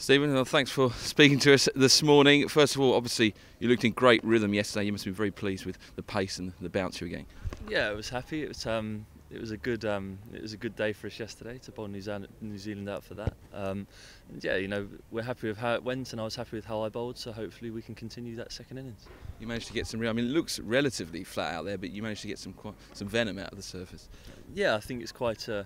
Steven, well, thanks for speaking to us this morning. First of all, obviously, you looked in great rhythm yesterday. You must have been very pleased with the pace and the bounce you were getting. Yeah, I was happy. It was um, it was a good um, it was a good day for us yesterday to bowl New Zealand, New Zealand out for that. Um, and yeah, you know we're happy with how it went, and I was happy with how I bowled. So hopefully we can continue that second innings. You managed to get some real. I mean, it looks relatively flat out there, but you managed to get some quite, some venom out of the surface. Yeah, I think it's quite. Uh,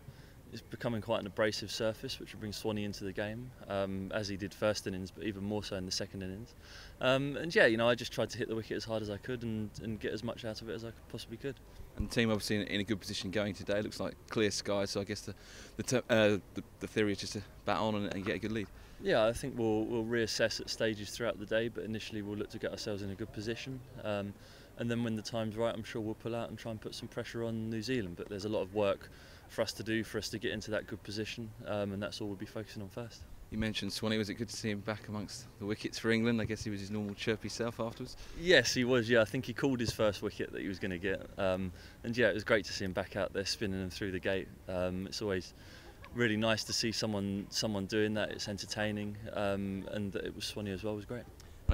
it's becoming quite an abrasive surface, which will bring Swanee into the game, um, as he did first innings, but even more so in the second innings. Um, and yeah, you know, I just tried to hit the wicket as hard as I could and, and get as much out of it as I possibly could. And the team obviously in, in a good position going today. Looks like clear skies, so I guess the the, uh, the, the, theory is just to bat on and, and, get a good lead. Yeah, I think we'll, we'll reassess at stages throughout the day, but initially we'll look to get ourselves in a good position. Um, and then when the time's right, I'm sure we'll pull out and try and put some pressure on New Zealand. But there's a lot of work for us to do for us to get into that good position, um, and that's all we'll be focusing on first. You mentioned Swanee. Was it good to see him back amongst the wickets for England? I guess he was his normal chirpy self afterwards. Yes, he was. Yeah, I think he called his first wicket that he was going to get, um, and yeah, it was great to see him back out there spinning them through the gate. Um, it's always really nice to see someone someone doing that. It's entertaining, um, and it was Swanee as well. It was great.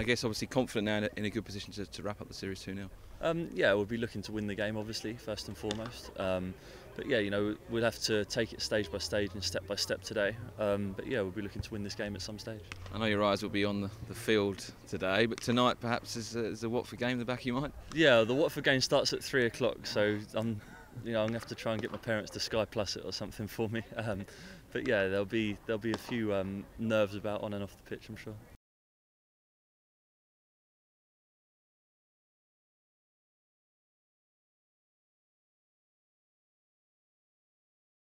I guess obviously confident now in a, good position to, to wrap up the series 2 0. Um, yeah, we'll be looking to win the game, obviously, first and foremost. Um, but yeah, you know, we'll have to take it stage by stage and step by step today. Um, but yeah, we'll be looking to win this game at some stage. I know your eyes will be on the, the field today, but tonight perhaps is, uh, is the Watford game in the back of your mind? Yeah, the Watford game starts at three o'clock, so I'm, you know, I'm gonna have to try and get my parents to Sky Plus it or something for me. Um, but yeah, there'll be there'll be a few um, nerves about on and off the pitch, I'm sure.